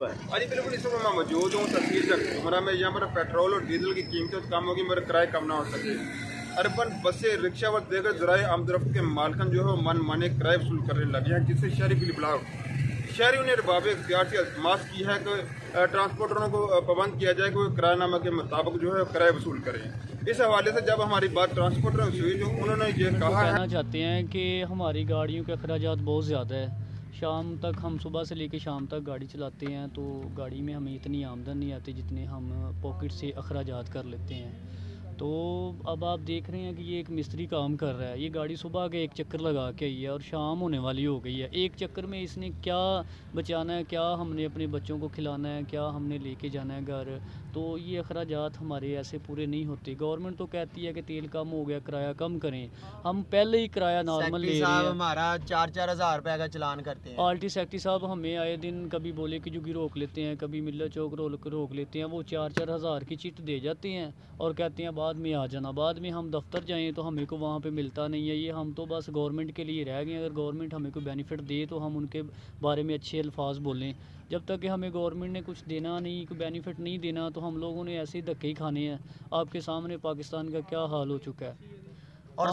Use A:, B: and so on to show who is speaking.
A: अजी बिल्कुल इस वक्त मैं मौजूद हूँ तस्वीर से घुमरा में यहाँ पर पेट्रोल और डीजल की कीमतें कम होगी मगर किराए कम ना हो सके। अर्बन बसें रिक्शा व देकर जराए आमदरफ्त के मालकन जो है मन माने किराए वसूल करने लगे हैं जिससे शहरी बिलबलाव शहरी ने रबाब इख्तियार से अजमाश की है कि ट्रांसपोर्टरों को पाबंद किया जाए कि वो किरायानामा के मुताबिक जो है किराए वसूल करें। इस हवाले से जब हमारी बात ट्रांसपोर्टर से हुई तो उन्होंने ये कहा है
B: कहना चाहते हैं कि हमारी गाड़ियों के अखराज बहुत ज़्यादा है। शाम तक हम सुबह से लेकर शाम तक गाड़ी चलाते हैं तो गाड़ी में हमें इतनी आमदन नहीं आती जितने हम पॉकेट से अखराज कर लेते हैं। तो अब आप देख रहे हैं कि ये एक मिस्त्री काम कर रहा है। ये गाड़ी सुबह के एक चक्कर लगा के आई है और शाम होने वाली हो गई है। एक चक्कर में इसने क्या बचाना है क्या हमने अपने बच्चों को खिलाना है क्या हमने लेके जाना है घर? तो ये अखराज हमारे ऐसे पूरे नहीं होते। गवर्नमेंट तो कहती है कि तेल कम हो गया किराया कम करें। हम पहले ही किराया नॉर्मल ले रहे हैं।
C: हमारा चार चार हज़ार रुपये का चलान करते हैं।
B: आल्टी सेक्टी साहब हमें आए दिन कभी बोले कि जुगी रोक लेते हैं कभी मिल्ला चौक रोक रोक लेते हैं वो चार चार हज़ार की चिट दे जाते हैं और कहते हैं बाद में आ जाना बाद में हम दफ्तर जाएँ तो हमें को वहाँ पर मिलता नहीं है। ये हम तो बस गवर्नमेंट के लिए रह गए अगर गवर्नमेंट हमें को बेनिफिट दे तो हम उनके बारे में अच्छे अल्फाज बोलें। जब तक कि हमें गवर्नमेंट ने कुछ देना नहीं कोई बेनिफिट नहीं देना तो हम लोगों ने ऐसे ही धक्के ही खाने हैं। आपके सामने पाकिस्तान का क्या हाल हो चुका है?
C: और